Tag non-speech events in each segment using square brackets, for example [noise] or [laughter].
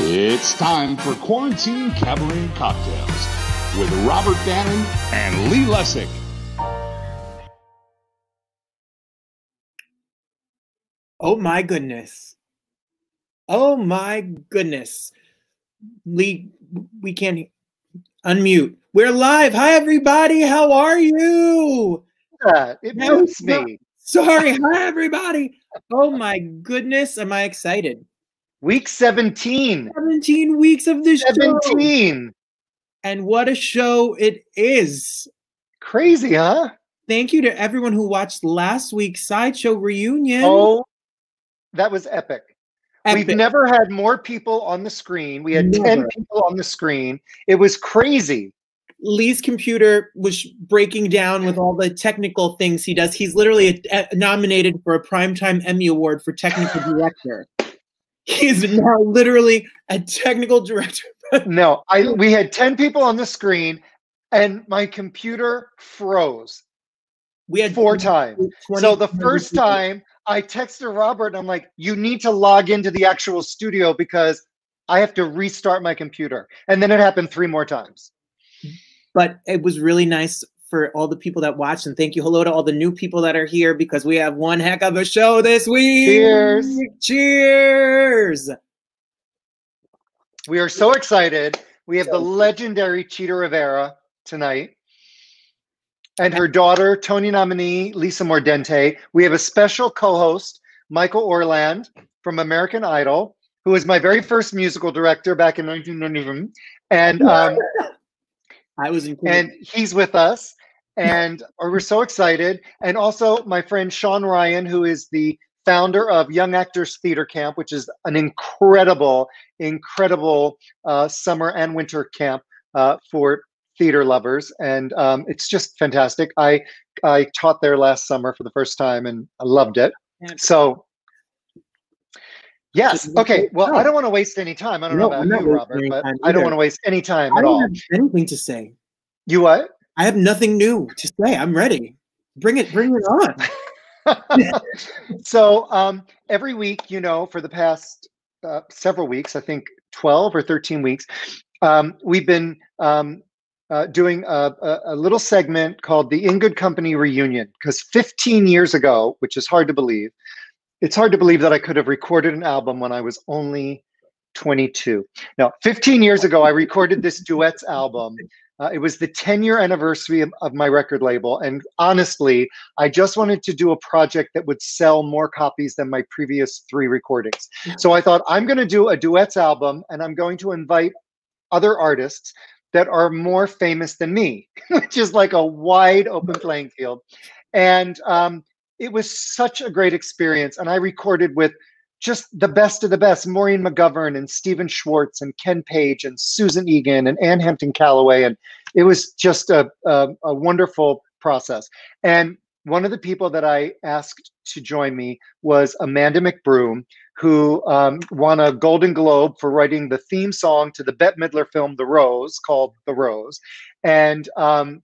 It's time for Quarantine Cabaret Cocktails with Robert Bannon and Lee Lessack. Oh my goodness. Oh my goodness. Lee, we can't unmute. We're live. Hi, everybody. How are you? Yeah, it No, mutes no. me. Sorry. Hi, everybody. Oh my goodness. Am I excited? Week 17. 17 weeks of this show. 17. And what a show it is. Crazy, huh? Thank you to everyone who watched last week's Sideshow reunion. Oh, that was epic. Epic. We've never had more people on the screen. We had 10 people on the screen. It was crazy. Lee's computer was breaking down with all the technical things he does. He's literally a, a- nominated for a Primetime Emmy Award for technical [gasps] director. He's now literally a technical director. [laughs] No, I we had 10 people on the screen and my computer froze We had four times. 20 So the first time I texted Robert and I'm like, you need to log into the actual studio because I have to restart my computer. And then it happened three more times. but it was really nice for all the people that watched and thank you hello to all the new people that are here because we have one heck of a show this week Cheers. cheers We are so excited. We have the legendary Chita Rivera tonight and her daughter, Tony nominee Lisa Mordente. We have a special co host, Michael Orland from American Idol, who was my very first musical director back in 1991. And, um, [laughs] i was in and he's with us. And we're so excited. And also, my friend Shawn Ryan, who is the founder of Young Actors Theater Camp, which is an incredible, incredible uh, summer and winter camp uh, for theater lovers. And um, it's just fantastic. I I taught there last summer for the first time, and I loved it. So. Yes. Okay. Well, I don't want to waste any time. I don't No, know I'm about you, Robert, but I don't want to waste any time i at don't all. have anything to say You what? I have nothing new to say i'm ready bring it bring it on [laughs] so um, every week, you know, for the past uh, several weeks, I think 12 or 13 weeks, um, we've been um, uh, doing a, a, a little segment called the In Good Company Reunion. Because 15 years ago, which is hard to believe, it's hard to believe that I could have recorded an album when I was only 22. Now, 15 years ago, I recorded this duets album. Uh, it was the 10 year anniversary of, of my record label. And honestly, I just wanted to do a project that would sell more copies than my previous three recordings. So I thought, I'm going to do a duets album and I'm going to invite other artists that are more famous than me, [laughs] which is like a wide open playing field. And um, it was such a great experience. And I recorded with just the best of the best Maureen McGovern and Stephen Schwartz and Ken Page and Susan Egan and Ann Hampton Callaway. And it was just a, a, a wonderful process. And one of the people that I asked to join me was Amanda McBroom, who um, won a Golden Globe for writing the theme song to the Bette Midler film The Rose, called The Rose. And um,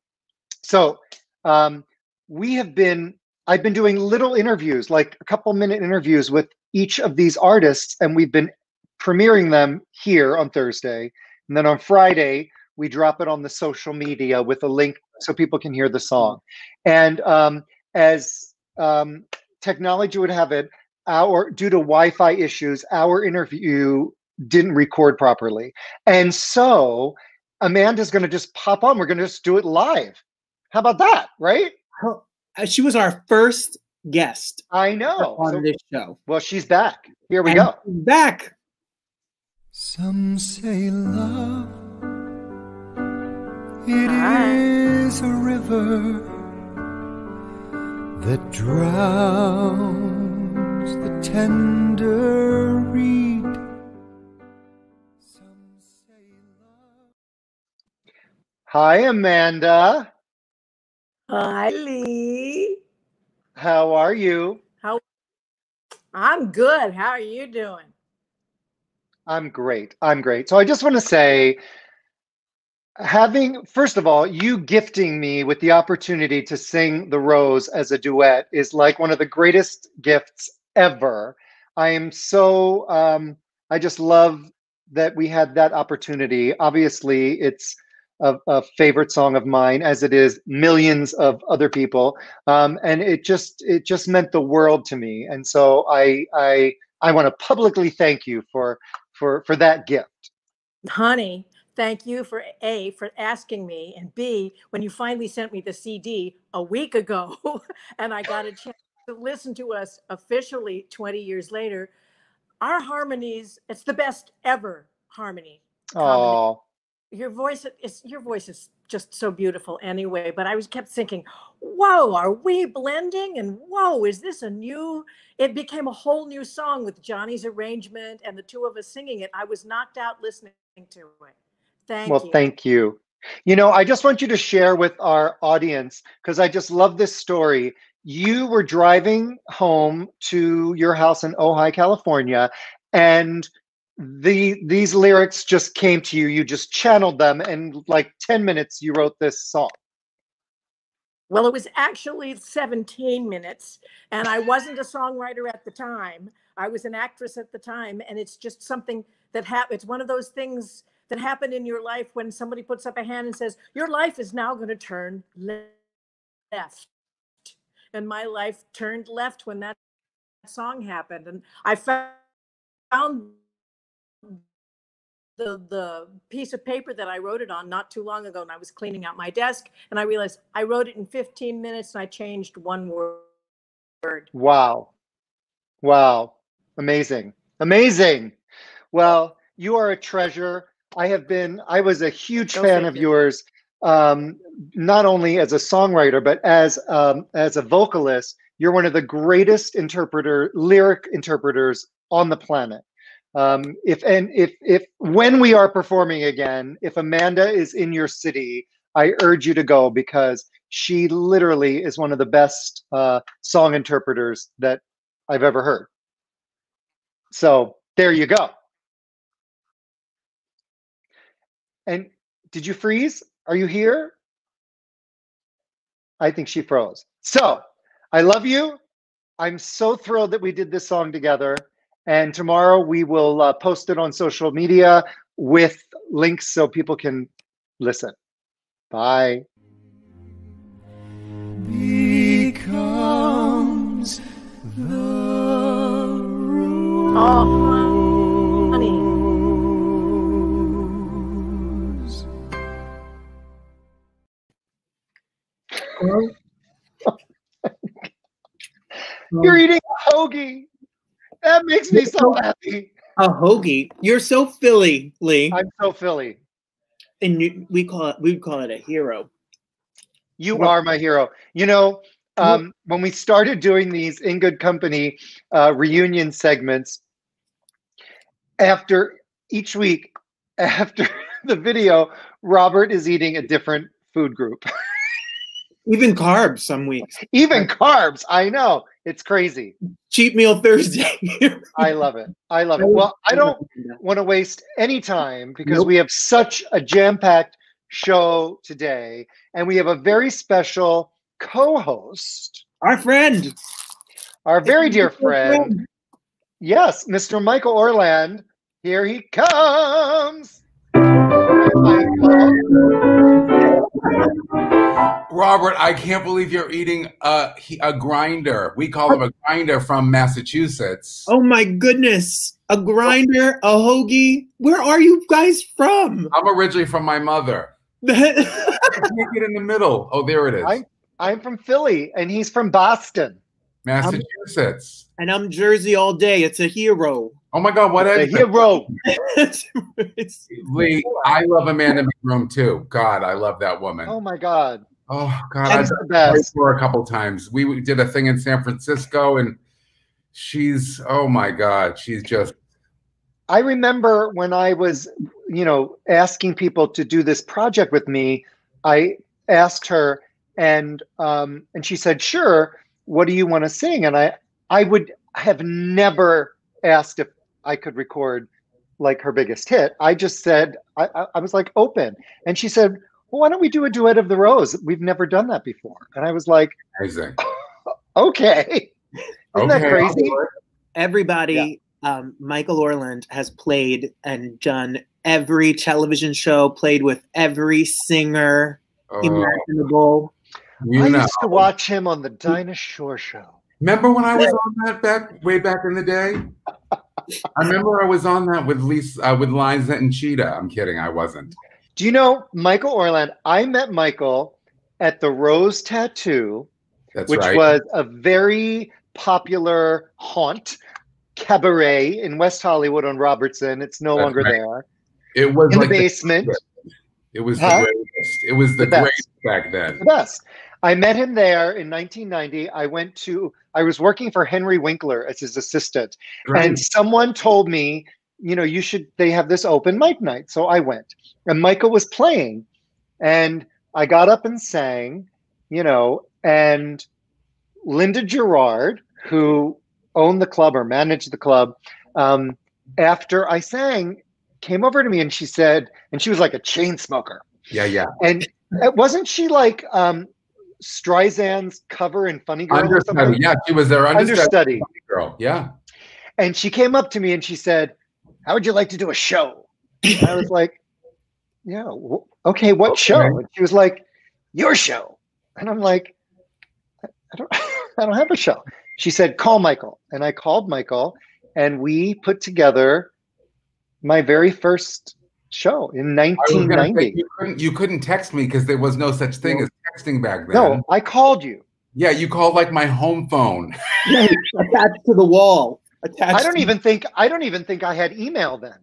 so um, we have been, I've been doing little interviews, like a couple minute interviews with each of these artists, and we've been premiering them here on Thursday. And then on Friday, we drop it on the social media with a link so people can hear the song. And um, as um, technology would have it, our due to Wi-Fi issues, our interview didn't record properly, and so Amanda's going to just pop on. We're going to just do it live. How about that, right? Uh, she was our first guest I know. on So- this show well, she's back. Here we And go. she's back Some say love it is a river that drowns the tender reed. Some say love Hi, Amanda. Hi, Lee. How are you? How? I'm good. How are you doing? I'm great. I'm great. So I just want to say, having, first of all, you gifting me with the opportunity to sing The Rose as a duet is like one of the greatest gifts ever. I am so, um, I just love that we had that opportunity. Obviously, it's a, a favorite song of mine, as it is millions of other people, um, and it just it just meant the world to me. And so I I I want to publicly thank you for for for that gift. Honey, thank you for A, for asking me, and B, when you finally sent me the CD a week ago [laughs] and I got a chance to listen to us officially 20 years later, our harmonies, it's the best ever harmony. Oh, Your voice is your voice is just so beautiful anyway, but I was kept thinking, whoa, are we blending? And whoa, is this a new? It became a whole new song with Johnny's arrangement and the two of us singing it. I was knocked out listening to it. Thank well, you. thank you. You know, I just want you to share with our audience because I just love this story. You were driving home to your house in Ojai, California, and the these lyrics just came to you. You just channeled them, and like ten minutes, you wrote this song. Well, it was actually 17 minutes, and I wasn't a songwriter at the time. I was an actress at the time, and it's just something that happened. It's one of those things that happen in your life when somebody puts up a hand and says, Your life is now going to turn left. And my life turned left when that song happened. And I fo- found the the piece of paper that I wrote it on not too long ago, and I was cleaning out my desk, and I realized I wrote it in 15 minutes, and I changed one word. Wow, wow, amazing, amazing. Well, you are a treasure. I have been. I was a huge Oh, fan of you. yours, um, not only as a songwriter but as um, as a vocalist. You're one of the greatest interpreter, lyric interpreters on the planet. Um, if and if if when we are performing again, if Amanda is in your city, I urge you to go because she literally is one of the best uh, song interpreters that I've ever heard. So there you go. And did you freeze? Are you here? I think she froze. So I love you. I'm so thrilled that we did this song together. And tomorrow we will uh, post it on social media with links so people can listen. Bye. becomes the Oh, honey. rose. [laughs] You're eating a hoagie. That makes me so happy. A hoagie. You're so Philly, Lee. I'm so Philly. and you, we call it we call it a hero. You are my hero. You know, um, when we started doing these in good company uh, reunion segments, after each week, [laughs] after the video, Robert is eating a different food group, [laughs] Even carbs some weeks. even carbs. I know it's crazy. Cheat meal Thursday. [laughs] I love it. I love it. Well, I don't want to waste any time because Nope. we have such a jam-packed show today, and we have a very special co-host, Our friend. our very dear friend. Yes, Mr. Michael Orland. Here he comes. Hi, Michael. Robert, I can't believe you're eating a a grinder. We call them a grinder from Massachusetts. Oh my goodness. A grinder, a hoagie. Where are you guys from? I'm originally from my mother. [laughs] I can't get in the middle. Oh, there it is. I- I'm from Philly, and he's from Boston. Massachusetts. and I'm Jersey all day. It's a hero. Oh my God, what The is hero. It's- [laughs] Lee? I love Amanda McBroom too. God, I love that woman. Oh my God. Oh God, I've That's best. for a couple times. We we did a thing in San Francisco, and she's oh my God, she's just I remember when I was, you know, asking people to do this project with me, I asked her and um and she said, "Sure, what do you want to sing?" And I I would have never asked if I could record like her biggest hit. I just said I I, I was like open. And she said, "Well, why don't we do a duet of the rose? We've never done that before." And I was like, amazing. [laughs] "Okay." Isn't that crazy? everybody um, Michael Orland has played and done every television show, played with every singer Oh, imaginable. you I know. used to watch him on the Dinah Shore show. Remember when I was on that back way back in the day? I remember I was on that with Lisa uh, with Liza and Chita. I'm kidding, I wasn't. Do you know Michael Orland? I met Michael at the Rose Tattoo, That's which right. was a very popular haunt cabaret in West Hollywood on Robertson. It's no That's longer right. there. it was In the like the- basement, it was Huh? the greatest. It was the, The best. greatest back then. the best. I met him there in 1990. I went to, I was working for Henry Winkler as his assistant. Great. And someone told me, you know, you should, they have this open mic night. So I went. And Michael was playing. And I got up and sang, you know, and Linda Gerard, who owned the club or managed the club, um, after I sang, came over to me and she said, and she was like a chain smoker. yeah, yeah. And wasn't she like um, Streisand's cover in Funny Girl Understudy. Yeah, she was there understudy, Understudy. Funny girl. Yeah. And she came up to me and she said, How would you like to do a show? And I was [laughs] like, Yeah, w- okay, what Okay. show? And she was like, Your show. And I'm like, I don't, [laughs] I don't have a show. She said, Call Michael. And I called Michael and we put together my very first show in I was gonna say, 1990. you couldn't you couldn't text me because there was no such thing as texting back then. No, I called you. Yeah, you called like my home phone. [laughs] attached to the wall. Attached I don't to- even think I don't even think I had email then.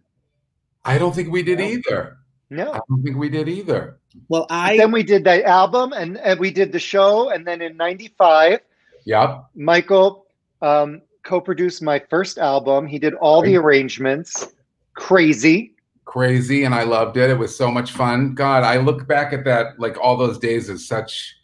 I don't think we did No. either. No. I don't think we did either. Well, But I then we did that album and, and we did the show. And then in 95, Yep. Michael um, co produced my first album. He did all the arrangements. Crazy. Crazy, and I loved it. It was so much fun. God, I look back at that like all those days as such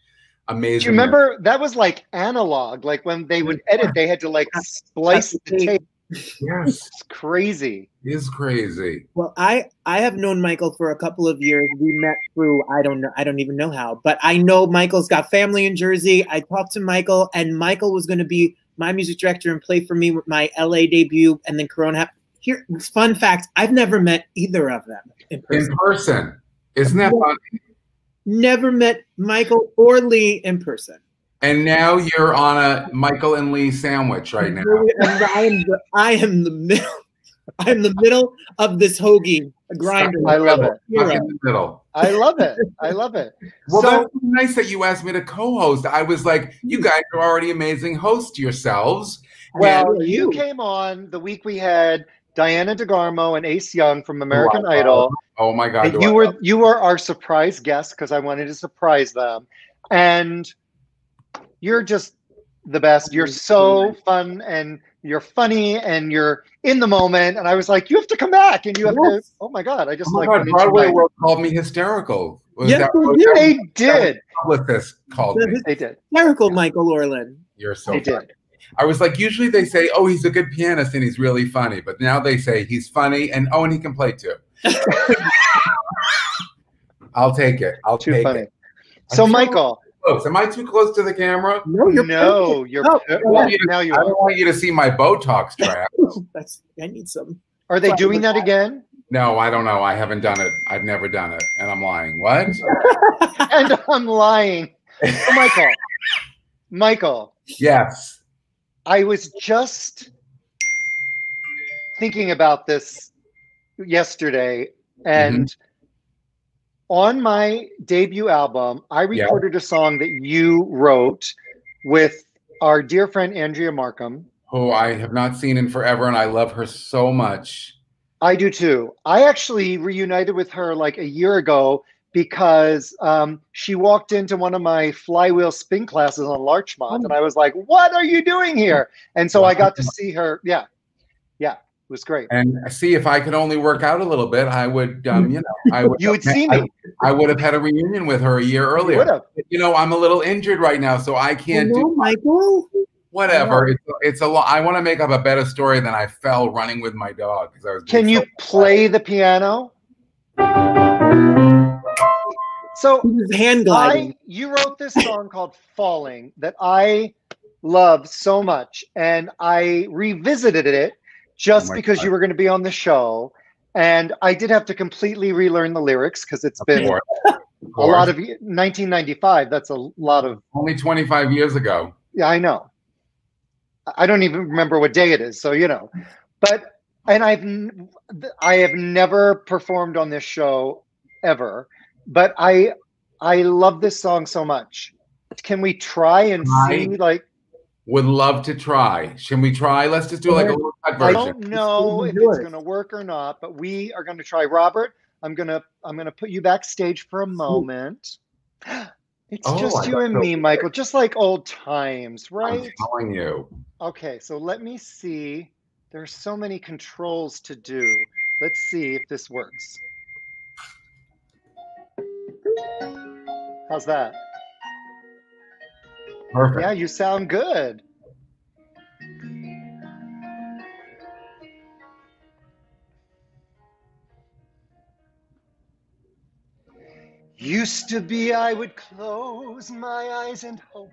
amazing. Do you remember that was like analog? Like when they would edit, they had to like splice the tape. Yes, It's crazy. it is crazy. well, I I have known Michael for a couple of years. We met through I don't know I don't even know how, but I know Michael's got family in Jersey. I talked to Michael, and Michael was going to be my music director and play for me with my LA debut, and then Corona happened. Here, fun fact: I've never met either of them in In person. person, isn't that fun? Never met Michael or Lee in person. And now you're on a Michael and Lee sandwich right now. I am the, I am the middle. [laughs] I'm the middle of this hoagie grinder. I love it. Stuck in the middle. I love it. I love it. [laughs] Well, so that's nice that you asked me to co-host. I was like, you hmm. guys are already amazing hosts yourselves. well, you you. came on the week we had Diana DeGarmo and Ace Young from American Wow. Idol. Oh my God! You I were love- you were our surprise guest because I wanted to surprise them, and you're just the best. You're so fun and you're funny and you're in the moment. And I was like, you have to come back, and you have to. Oh my god! I just Oh like God, Broadway my- World called me hysterical. Was Yes, that, they was did. that They did. publicist called me? They did. Hysterical Michael Orland. You're so They funny. did. I was like, usually they say, oh, he's a good pianist and he's really funny, but now they say he's funny and oh, and he can play too. [laughs] I'll take it. I'll Too take funny. it. So I feel Michael, Close. Am I too close to the camera? No, you're no, you're No, per- no, well, now you I don't want you to see my Botox trap. [laughs] That's I need some. Are they doing that again? no, I don't know. I haven't done it. I've never done it, and I'm lying. What? [laughs] And I'm lying. So Michael, Michael, yes. I was just thinking about this yesterday, and mm-hmm. on my debut album, I Yeah. recorded a song that you wrote with our dear friend Andrea Marcum. Who I have not seen in forever, and I love her so much. I do too. I actually reunited with her like a year ago because um, she walked into one of my flywheel spin classes on Larchmont, and I was like, "What are you doing here?" And so I got to see her. Yeah, yeah, it was great. And see if I could only work out a little bit, I would, um, you know, I would. You would see I, me. I would have had a reunion with her a year earlier. would have. You know, I'm a little injured right now, so I can't Hello, do Michael. whatever. It's, it's a lot. I want to make up a better story than I fell running with my dog because I was. Can you so- play the piano? So hand gliding. I you wrote this song called Falling that I love so much and I revisited it just Oh because God. you were going to be on the show. And I did have to completely relearn the lyrics because it's been a lot of 1995. That's a lot of, only 25 years ago. yeah, I know. I don't even remember what day it is. So, you know, but, and I've, I have never performed on this show ever, but I, I love this song so much. Can we try and Try. see like, Would love to try. Should we try? Let's just do like a little cut I don't know if do it's going to work or not, but we are going to try. Robert, I'm gonna I'm gonna put you backstage for a moment. [gasps] It's Oh, just I you and so me, sick. Michael, just like old times, right? I'm telling you. Okay, so let me see. There's so many controls to do. Let's see if this works. How's that? Perfect. Yeah, you sound good. Used to be I would close my eyes and hope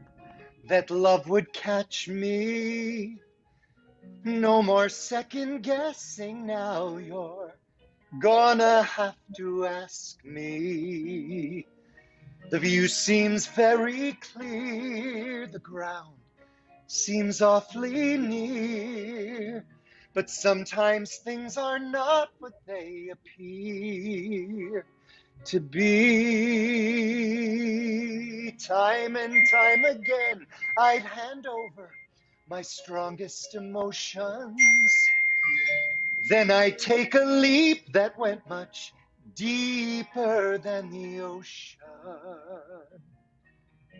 that love would catch me. No more second guessing now, you're gonna have to ask me. The view seems very clear, the ground seems awfully near. But sometimes things are not what they appear to be. Time and time again, I'd hand over my strongest emotions. Then I'd take a leap that went much deeper than the ocean.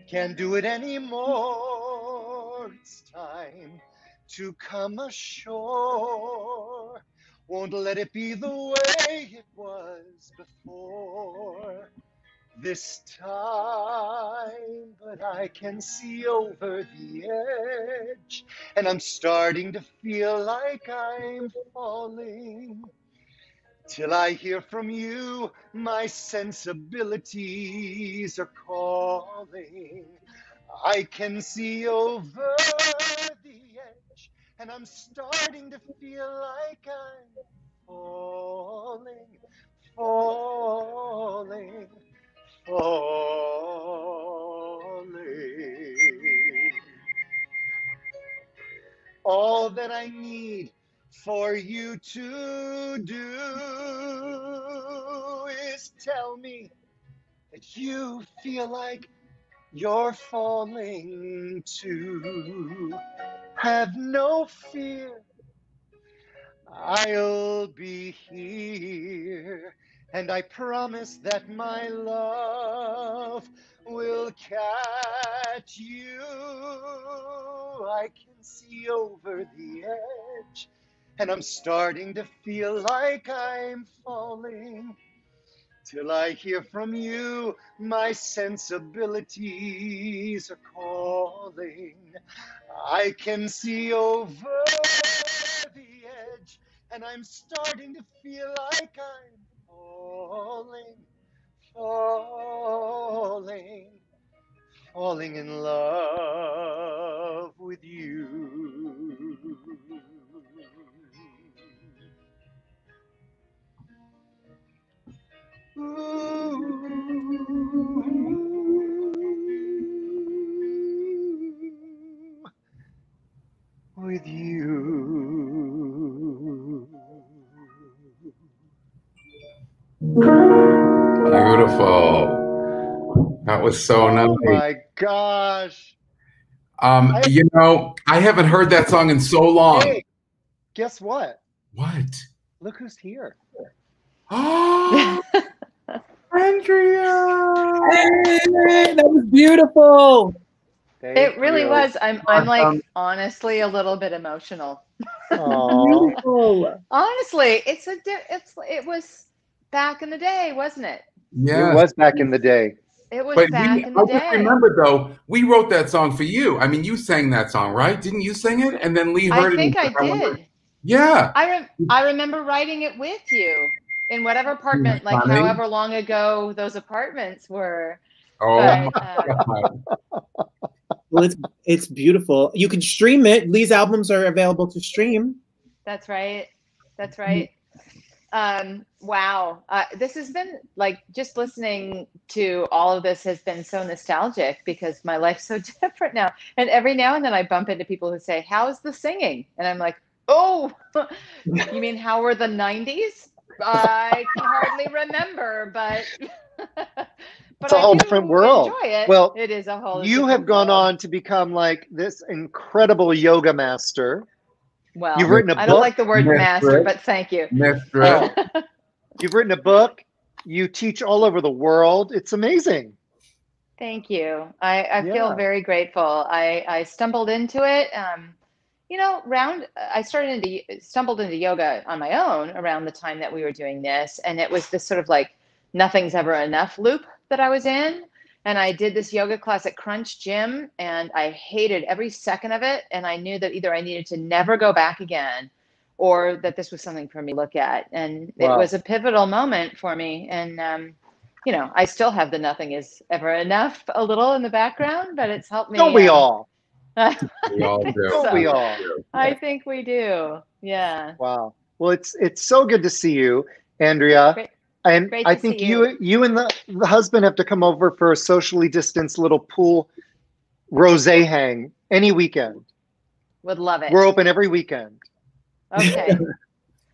Can't do it anymore. It's time to come ashore. Won't let it be the way it was before. This time, but I can see over the edge, and I'm starting to feel like I'm falling. Till I hear from you, my sensibilities are calling. I can see over the edge, and I'm starting to feel like I'm falling, falling, All that I need for you to do is tell me that you feel like you're falling too. Have no fear, I'll be here. And I promise that my love will catch you. I can see over the edge, and I'm starting to feel like I'm falling. Till I hear from you, my sensibilities are calling. I can see over the edge, and I'm starting to feel like I'm falling, falling, falling in love with you. Was so nice. Oh my gosh. Um, I- you know, I haven't heard that song in so long. Hey, guess what? What? Look who's here. Oh, [gasps] [gasps] Andrea. Hey, that was beautiful. It really Thank was. I'm I'm like Um, honestly a little bit emotional. you. [laughs] Honestly, it's a di- it's it was back in the day, wasn't it? Yeah. It was back in the day. It was But back we, in the I just day. remember though, we wrote that song for you. I mean, you sang that song, right? Didn't you sing it? And then Lee heard I it. think I and said, did. Yeah. I rem- I remember writing it with you in whatever apartment, like funny? however long ago those apartments were. Oh, But, uh, Well, it's it's beautiful. You can stream it. Lee's albums are available to stream. That's right. That's right. Um, wow. Uh, this has been like just listening to all of this has been so nostalgic because my life's so [laughs] different now. And every now and then I bump into people who say, How's the singing? And I'm like, Oh, [laughs] you mean how were the 90s? I can hardly remember, but. [laughs] but It's a I whole different world. It. Well, it is a whole. You have gone world. on to become like this incredible yoga master. Well, You've written a I don't like the word master, but thank you. [laughs] You've written a book. You teach all over the world. It's amazing. Thank you. I, I Yeah. feel very grateful. I, I stumbled into it. Um, you know, round I started into stumbled into yoga on my own around the time that we were doing this, and it was this sort of like nothing's ever enough loop that I was in. And I did this yoga class at Crunch Gym, and I hated every second of it. And I knew that either I needed to never go back again, or that this was something for me to look at. And Wow. it was a pivotal moment for me. And um, you know, I still have the nothing is ever enough a little in the background, but it's helped me. Don't we um, all? [laughs] We all do. Don't we all? I think we do. Yeah. Wow. Well, it's it's so good to see you, Andrea. Great- and great I think you. you. you and the, the husband have to come over for a socially distanced little pool rose hang any weekend. Would love it. We're open every weekend. Okay. [laughs]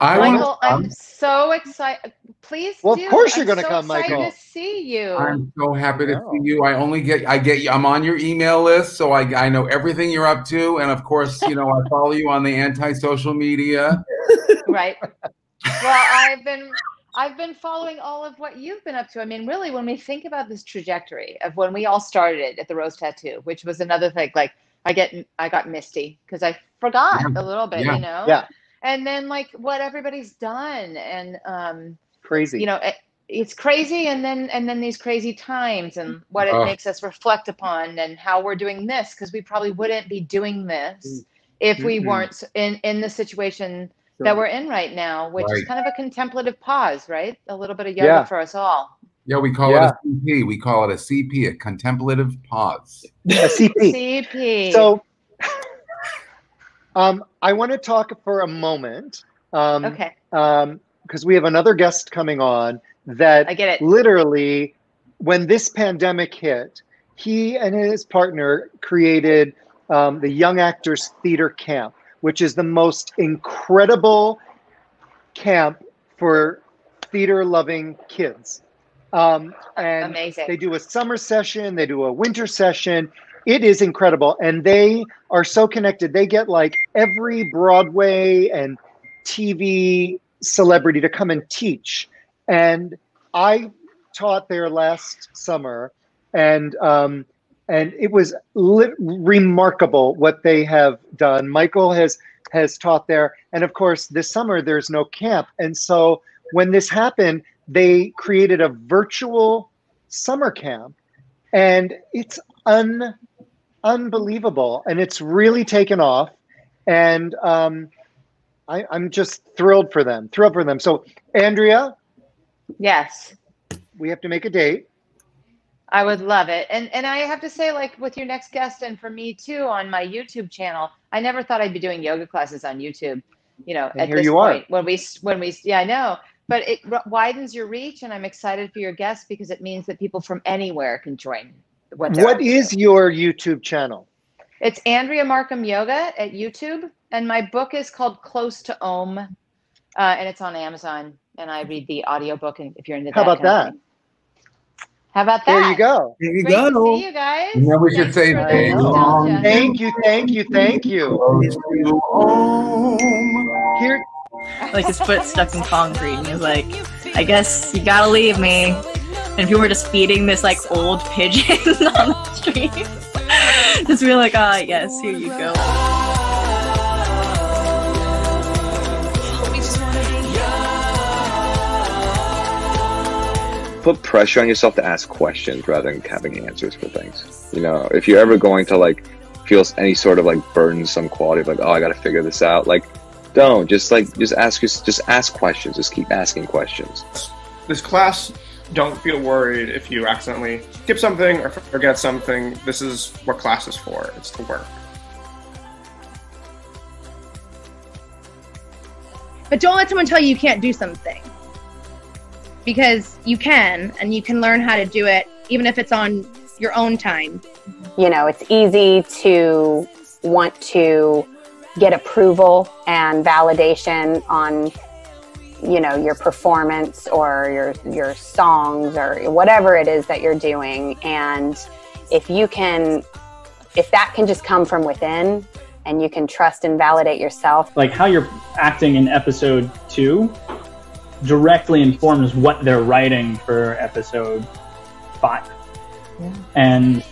I want Michael, I'm so excited. Please Well, of course you're I'm gonna so come, excited Michael. to see you. I'm so happy to see oh. you. I only get, I get, I'm on your email list, so I, I know everything you're up to, and of course, you know, I follow you on the anti-social media. [laughs] right. Well, I've been I've been following all of what you've been up to. I mean, really, when we think about this trajectory of when we all started at the Rose Tattoo, which was another thing, like I get I got misty because I forgot Yeah. a little bit, Yeah. you know. Yeah. And then like what everybody's done, and um, Crazy. you know, it, it's crazy, and then and then these crazy times, and what it makes us reflect upon, and how we're doing this, because we probably wouldn't be doing this if we Mm-mm. weren't in in the situation that we're in right now, which is kind of a contemplative pause, right? A little bit of yoga Yeah. for us all. Yeah, we call Yeah. it a CP. We call it a CP, a contemplative pause. a CP. [laughs] CP. So, um, I want to talk for a moment. Um, okay, um, because we have another guest coming on that I get it. literally when this pandemic hit he and his partner created um, the young actors theater camp which is the most incredible camp for theater loving kids. Um, and Amazing. they do a summer session they do a winter session. It is incredible. And they are so connected. They get like every broadway and tv celebrity to come and teach. And i taught there last summer. And um, and it was li- remarkable what they have done. Michael has has taught there. And of course this summer there's no camp. And so when this happened they created a virtual summer camp. And it's un unbelievable. And it's really taken off. And um, I, i'm just thrilled for them thrilled for them. So andrea? Yes, we have to make a date I would love it. And and I have to say, like with your next guest, and for me too, on my YouTube channel, I never thought I'd be doing yoga classes on YouTube. You know, And at here this you are. point, when we when we yeah, I know. But it widens your reach, and I'm excited for your guests because it means that people from anywhere can join. What, what is your youtube channel It's Andrea Marcum Yoga at YouTube, and my book is called Close to Om, uh, and it's on Amazon. And I read the audiobook, and if you're into that, How about that? Thing. How about that? there you go There you Great to go. see you guys. And then we should say for thank you. thank you thank you thank you Close to home. here like his foot stuck in concrete and he's like i guess you gotta leave me and people were just feeding this like old pigeon [laughs] on the street [laughs] just be like ah yes here you go put pressure on yourself to ask questions rather than having answers for things. You know, if you're ever going to like feel any sort of like burdensome quality of like, oh, I got to figure this out, like, don't just like just ask your just ask questions. Just keep asking questions. this class don't feel worried if you accidentally skip something or forget something this is what class is for it's to work But don't let someone tell you you can't do something. Because you can, and you can learn how to do it, even if it's on your own time. You know, it's easy to want to get approval and validation on you know your performance or your your songs or whatever it is that you're doing and if you can if that can just come from within and you can trust and validate yourself like how you're acting in episode two directly informs what they're writing for episode five Yeah. and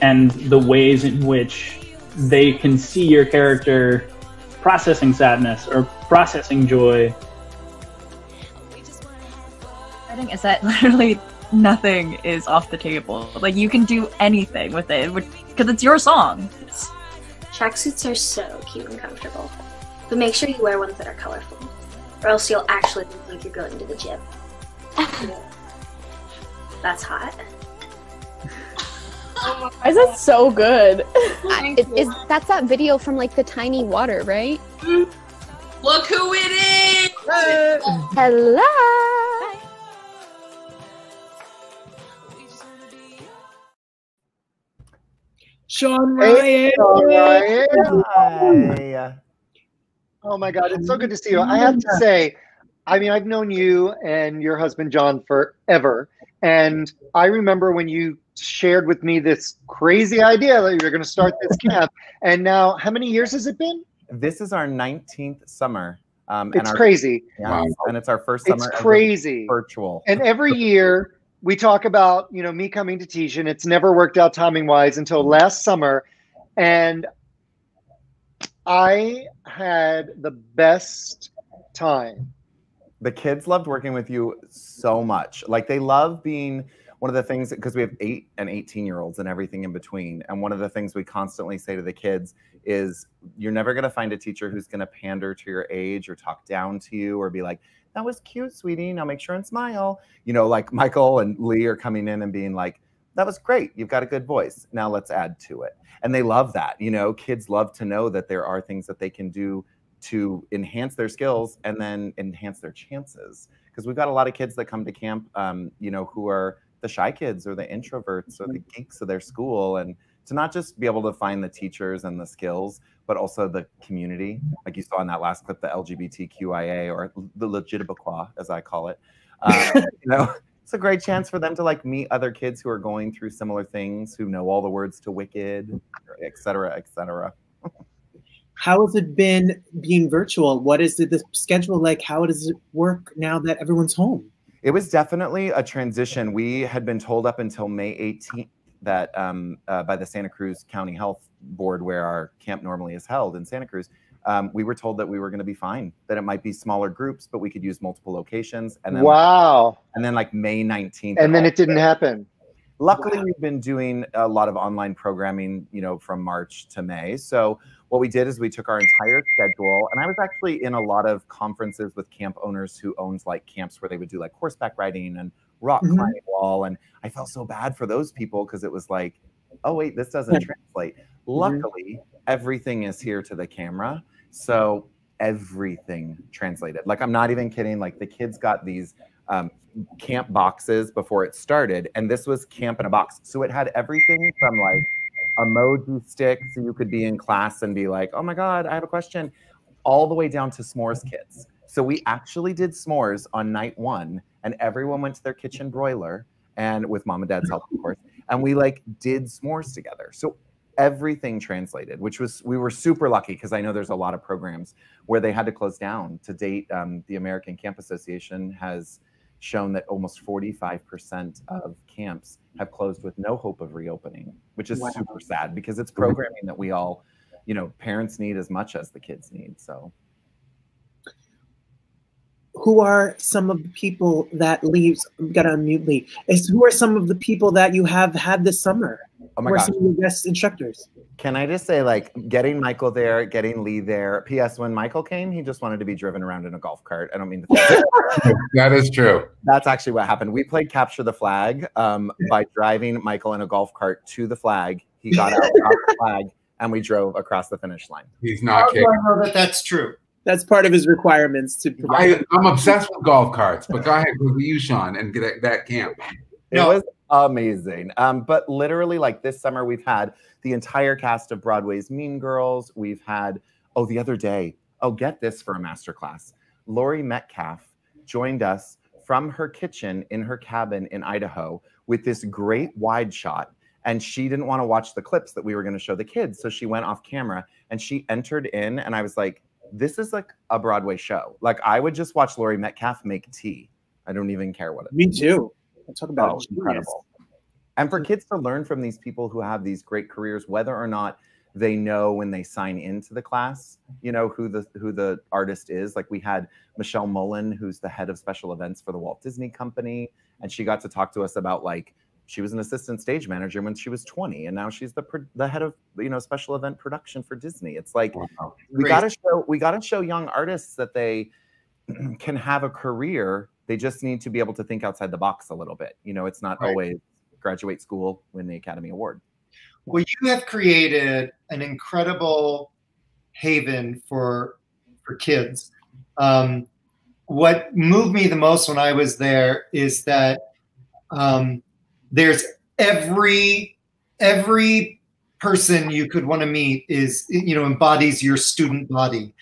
and the ways in which they can see your character processing sadness or processing joy thing is that [laughs] literally nothing is off the table. Like you can do anything with it because it's your song. Tracksuits are so cute and comfortable, but make sure you wear ones that are colorful, or else you'll actually look like you're going to the gym. [laughs] That's hot. Why is that so good? [laughs] Is, is that's that video from like the tiny water, right? Mm-hmm. Look who it is! Hello. Shawn Hey, Ryan. Shawn Ryan. Oh my God, it's so good to see you. I have to say, I mean, I've known you and your husband John forever, and I remember when you shared with me this crazy idea that you were going to start this [laughs] camp. And now, how many years has it been? This is our 19th summer. Um, It's our, crazy. Yeah, and it's our first summer ever crazy. virtual. And every year we talk about, you know, me coming to teach, and it's never worked out timing wise until last summer. And I had the best time. the kids loved working with you so much. Like they love being one of the things because we have eight and 18 year olds and everything in between. And one of the things we constantly say to the kids is you're never going to find a teacher who's going to pander to your age or talk down to you or be like, that was cute, sweetie. Now make sure and smile. You know, like Michael and Lee are coming in and being like, that was great. You've got a good voice. Now let's add to it. And they love that. You know, kids love to know that there are things that they can do to enhance their skills and then enhance their chances. Because we've got a lot of kids that come to camp, um, you know, who are the shy kids or the introverts or the geeks of their school. And to not just be able to find the teachers and the skills, but also the community. Like you saw in that last clip, the LGBTQIA or the Legitimaquah, as I call it. Uh, [laughs] you know, it's a great chance for them to like meet other kids who are going through similar things, who know all the words to Wicked, et cetera, et cetera. How has it been being virtual? What is the, schedule like? How does it work now that everyone's home? It was definitely a transition. We had been told up until May 18th that um, uh, by the Santa Cruz County Health Board, where our camp normally is held in Santa Cruz, um, we were told that we were going to be fine. That it might be smaller groups, but we could use multiple locations. And then, Wow. And then like May 19th, And then it didn't happen. Luckily, we've been doing a lot of online programming, you know, from March to May. So what we did is we took our entire schedule, and I was actually in a lot of conferences with camp owners who owns like camps where they would do like horseback riding and rock Mhm. climbing wall, and I felt so bad for those people because it was like, oh wait, this doesn't translate. Luckily, everything is here to the camera, so everything translated. Like I'm not even kidding. Like the kids got these um, camp boxes before it started, and this was camp in a box. So it had everything from like emoji stick, so you could be in class and be like, "Oh my god, I have a question," all the way down to s'mores kits. So we actually did s'mores on night one, and everyone went to their kitchen broiler, and with mom and dad's help, of course, and we like did s'mores together. So everything translated, which was we were super lucky because I know there's a lot of programs where they had to close down. To date, um, the American Camp Association has shown that almost 45% of camps have closed with no hope of reopening, which is Wow. super sad because it's programming that we all, you know, parents need as much as the kids need. So Who are some of the people that leaves? Got to unmute Lee. Is who are some of the people that you have had this summer? Oh my who are gosh. some of your guest instructors? Can I just say, like, getting Michael there, getting Lee there. P.S. When Michael came, he just wanted to be driven around in a golf cart. I don't mean to. [laughs] that is true. That's actually what happened. We played capture the flag um, by driving Michael in a golf cart to the flag. He got out, got the flag, and we drove across the finish line. He's How do I know that that's true? That's part of his requirements to I, I'm obsessed with golf carts, but go ahead, go to you, Shawn, and get at that camp. It was amazing. Um, but literally, like this summer, we've had the entire cast of Broadway's Mean Girls. We've had, oh, the other day, oh, get this for a masterclass. Laurie Metcalf joined us from her kitchen in her cabin in Idaho with this great wide shot. And she didn't want to watch the clips that we were going to show the kids. So she went off camera and she entered in. And I was like, this is like a Broadway show. Like I would just watch Laurie Metcalf make tea. I don't even care what it Me too. I'll talk about Oh, incredible. And for kids to learn from these people who have these great careers, whether or not they know when they sign into the class, you know, who the who the artist is. Like we had Michelle Mullen, who's the head of special events for the Walt Disney Company, and she got to talk to us about like she was an assistant stage manager when she was 20 and now she's the the head of you know special event production for Disney. It's like we got to show we got to show young artists that they [clears throat] can have a career. They just need to be able to think outside the box a little bit. You know, it's not Right. always graduate school, win the Academy Award. Well, you have created an incredible haven for for kids. Um, what moved me the most when I was there is that um, there's every every person you could want to meet is you know embodies your student body.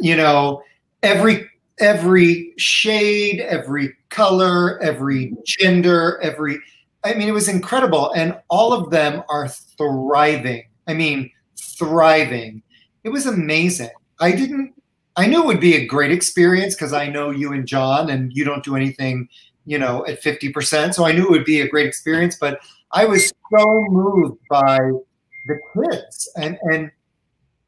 You know every every shade, every color, every gender, every I mean, it was incredible. And all of them are thriving. I mean, thriving. It was amazing. I didn't, I knew it would be a great experience because I know you and John, and you don't do anything, you know, at 50%. So I knew it would be a great experience. But I was so moved by the kids. And, and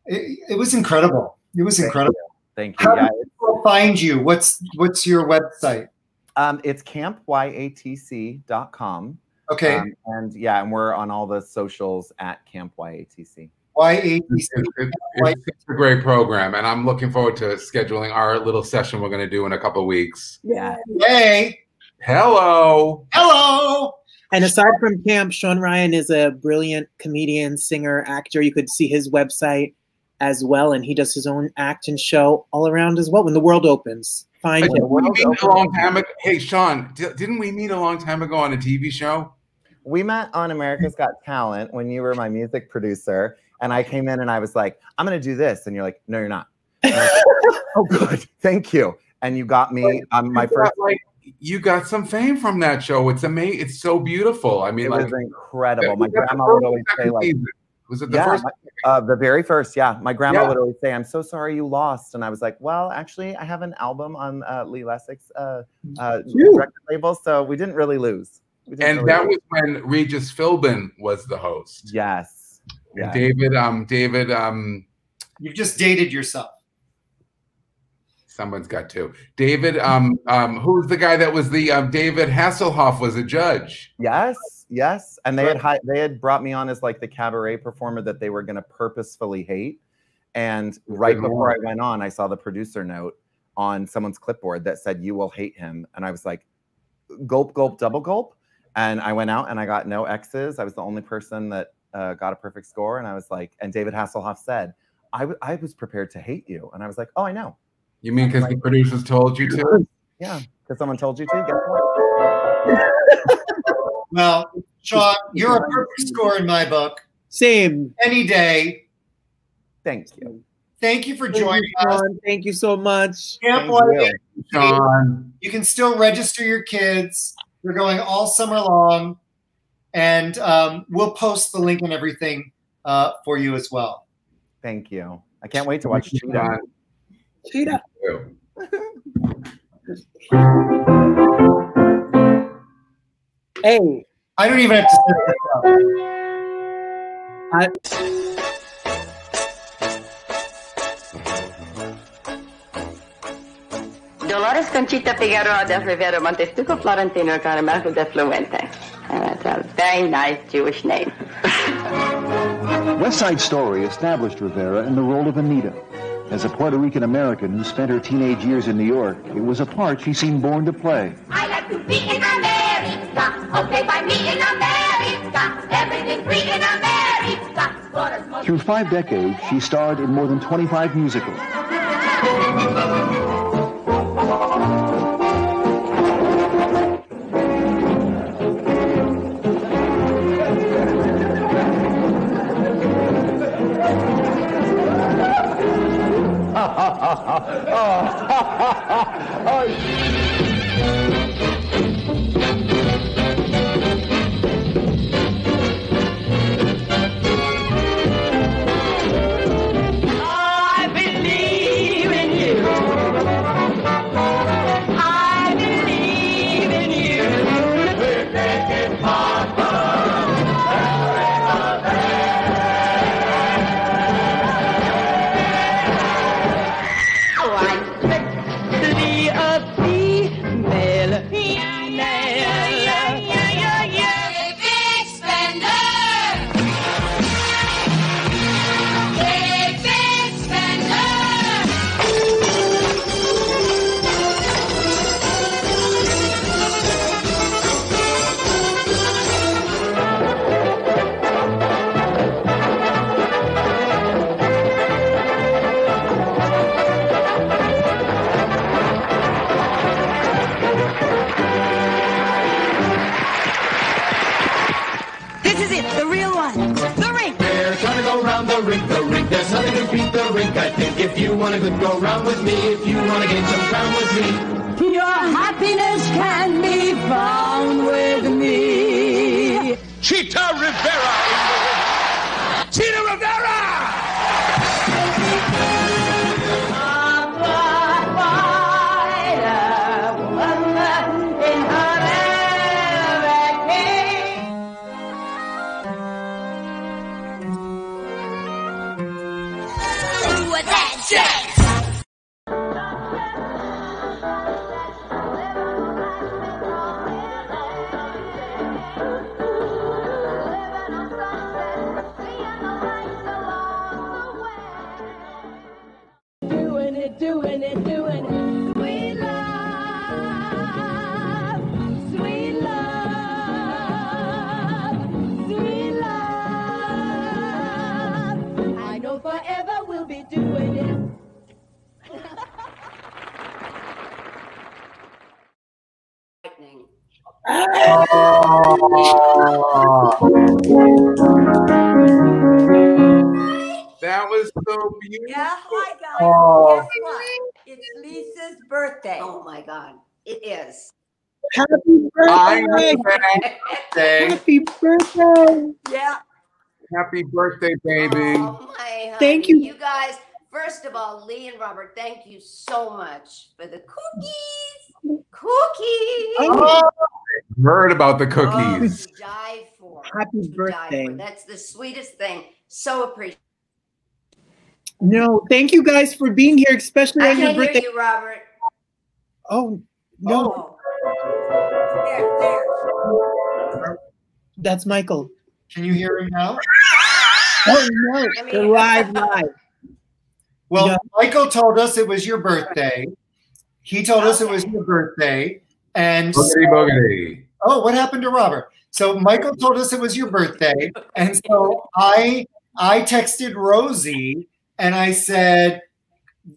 it, it was incredible. It was incredible. Thank you. How Yeah, do people find you? What's what's your website? Um, it's campyatc.com. Okay. Um, and yeah, and we're on all the socials at Camp YATC. YATC. It's, it's a great program, and I'm looking forward to scheduling our little session we're going to do in a couple of weeks. Yeah. Hey. Hello. Hello. And aside from camp, Shawn Ryan is a brilliant comedian, singer, actor. You could see his website as well, and he does his own act and show all around as well. When the world opens, find him. we meet a long time ago? Hey, Shawn, di- didn't we meet a long time ago on a TV show? We met on America's Got Talent when you were my music producer, and I came in and I was like, "I'm going to do this," and you're like, "No, you're not." And I was like, [laughs] oh, good, thank you. And you got me on my first. like you got some fame from that show. It's amazing. It's so beautiful. I mean, It like was incredible. My Was that the grandma would always say second like, season? Was it the yeah, first? my- uh, the very first, yeah. My grandma Yeah. would always say, "I'm so sorry you lost," and I was like, "Well, actually, I have an album on uh, Lee Lessack's uh, uh, record label, so we didn't really lose." Didn't And really that lose. was when Regis Philbin was the host. yes, And yeah. David, um, David, um, You've just dated yourself. Someone's got two. David, um, um, who's the guy that was the um, David Hasselhoff was a judge. Yes, yes. And they had hi- they had brought me on as like the cabaret performer that they were going to purposefully hate. And right Good before I went on, I saw the producer note on someone's clipboard that said, "You will hate him," and I was like, "Gulp, gulp, double gulp." And I went out and I got no X's. I was the only person that uh, got a perfect score. And I was like, and David Hasselhoff said, I, I was prepared to hate you. And I was like, oh, I know. You mean because the producers told you to? Yeah, because someone told you to. Guess what? [laughs] Well, Shawn, you're a perfect score in my book. Same. Any day. Thank you. Thank you for Thank you, joining us. Thank you so much. Camp Thank you. Shawn. You can still register your kids. We're going all summer long, and um, we'll post the link and everything uh, for you as well. Thank you. I can't wait to watch Chita. Chita. [laughs] Hey. I don't even have to set this up. I, Dolores Conchita Figueroa de Rivera Montestuco Florentino Carmelco de Fluente. And that's a very nice Jewish name. [laughs] West Side Story established Rivera in the role of Anita. As a Puerto Rican American who spent her teenage years in New York, it was a part she seemed born to play. I like to be in America. Okay, by me in America. Everything free in America. For us most Through five decades, she starred in more than 25 musicals. [laughs] it, birthday. Oh my God, it is. Happy birthday! birthday. Happy birthday! Yeah. Happy birthday, baby. Oh my Thank honey. you. You guys, first of all, Lee and Robert, thank you so much for the cookies. Cookies. Oh, oh Heard about the oh, cookies. To die for. Happy to die birthday. for. That's the sweetest thing. So appreciate. No, thank you guys for being here, especially I on your can't hear birthday. you, Robert. Oh no, that's Michael. Can you hear him now? Oh no, [laughs] they're live, live. Well, Michael told us it was your birthday. He told us it was your birthday. And Boogity boogity. oh, what happened to Robert? So Michael told us it was your birthday, and so I I texted Rosie and I said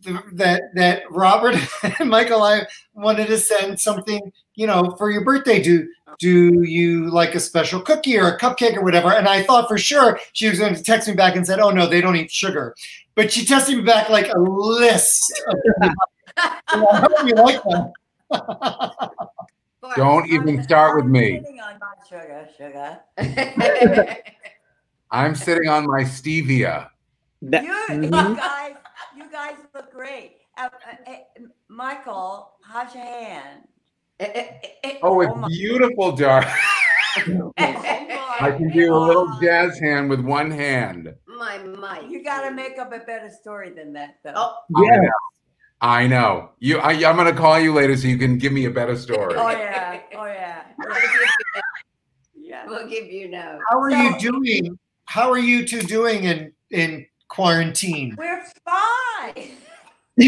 th- that that Robert [laughs] and Michael I wanted to send something you know for your birthday. Do do you like a special cookie or a cupcake or whatever? And I thought for sure she was going to text me back and said, "Oh no, they don't eat sugar." But she texted me back like a list. Of [laughs] I hope you like that. [laughs] Don't even start with me. Sitting on my sugar, sugar. I'm sitting on my stevia. You, you guys, you guys look great. Uh, uh, uh, Michael, how's your hand? Oh, it's beautiful, darling. [laughs] I can do a little jazz hand with one hand. My my. You got to make up a better story than that, though. Oh. I know. I know. You, I, I'm going to call you later so you can give me a better story. Oh yeah, oh yeah. [laughs] Yeah. We'll give you no. How are you doing? How are you two doing in in quarantine? We're fine. [laughs]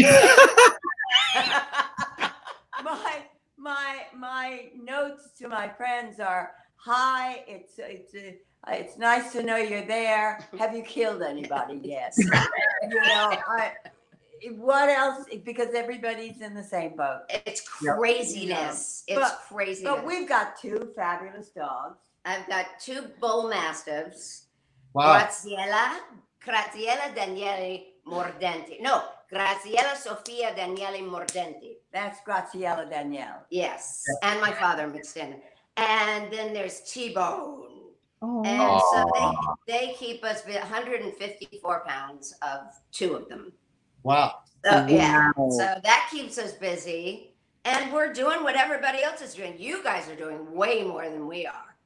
my my my notes to my friends are hi. It's it's uh, it's nice to know you're there. Have you killed anybody? [laughs] Yes. you know, I, what else? Because everybody's in the same boat. It's craziness. It's But- craziness. But we've got two fabulous dogs. I've got two bull mastiffs. Wow. Graziella, Graziella Daniele Mordente. No, Graciela Sofia Daniele Mordente. That's Graciela Daniele. Yes, and my father mixed in. And then there's T-Bone. Oh. And so they, they keep us 154 pounds of two of them. Wow. So, yeah. Wow. So that keeps us busy. And we're doing what everybody else is doing. You guys are doing way more than we are.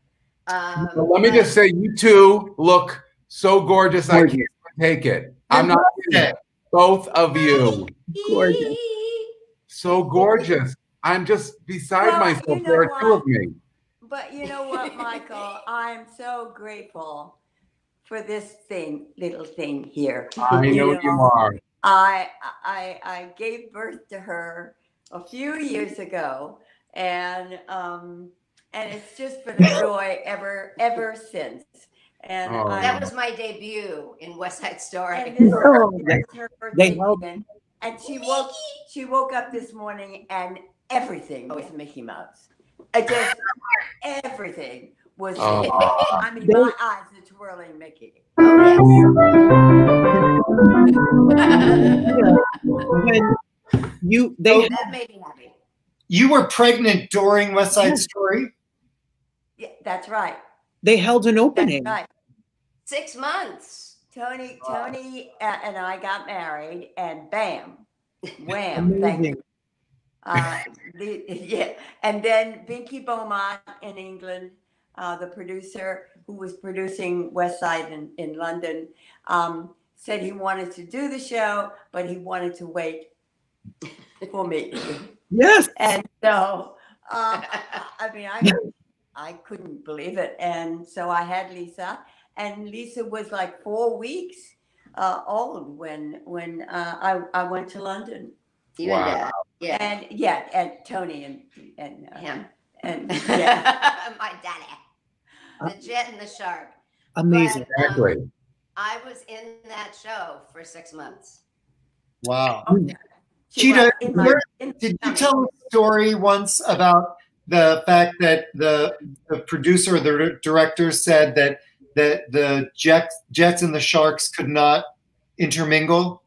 Um, But let me just say, you two look so gorgeous. I can't take it. I'm not kidding. both of you. Gorgeous. So gorgeous. I'm just beside Well, myself. you know there are two of me. But you know what, Michael? [laughs] I'm so grateful for this thing, little thing here. I know you are. I I I gave birth to her a few years ago, and um, and it's just been a [laughs] joy ever ever since. And Oh. I, that was my debut in West Side Story. and this Oh, is they- her they birthday help- weekend, and she woke she woke up this morning and everything was Mickey Mouse. I just everything was. Oh. I mean, They- my eyes are twirling Mickey. Oh, when you they oh, that made me happy. You were pregnant during West Side Story? Yeah, that's right. They held an opening. right. Six months. Tony, Tony, uh, and I got married, and bam, wham! Thank you. Uh, the, yeah, and then Binkie Beaumont in England, uh, the producer who was producing West Side in, in London, um, said he wanted to do the show, but he wanted to wait for me. Yes. And so, uh, I mean, I [laughs] I couldn't believe it, and so I had Lisa, and Lisa was like four weeks uh, old when when uh, I I went to London. You and Dad. Yeah. And yeah, and Tony and and uh, Him. and [laughs] yeah. my daddy. The jet and the shark. Amazing. But, um, Exactly. I was in that show for six months. Wow. Chita, was in my- where- in did you tell a story once about the fact that the the producer or the director said that that the Jets Jets and the Sharks could not intermingle?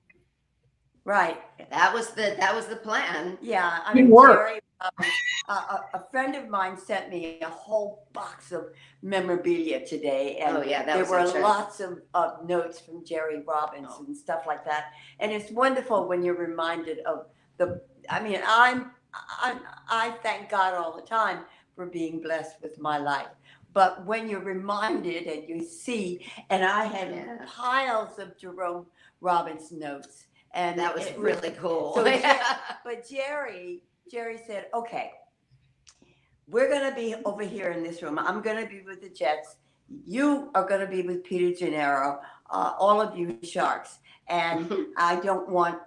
Right. That was the that was the plan. Yeah, I mean, work. Jerry, um, a, a, a friend of mine sent me a whole box of memorabilia today, and Oh, yeah, that there was were lots of, of notes from Jerry Robbins Oh. and stuff like that. And it's wonderful when you're reminded of the. I mean, I'm I, I thank God all the time for being blessed with my life. But when you're reminded and you see, and I had Yeah. piles of Jerome Robbins notes, and That was it really cool. So, yeah, [laughs] but Jerry, Jerry said, "Okay, we're gonna be over here in this room. I'm gonna be with the Jets. You are gonna be with Peter Gennaro. Uh, all of you Sharks, and [laughs] I don't want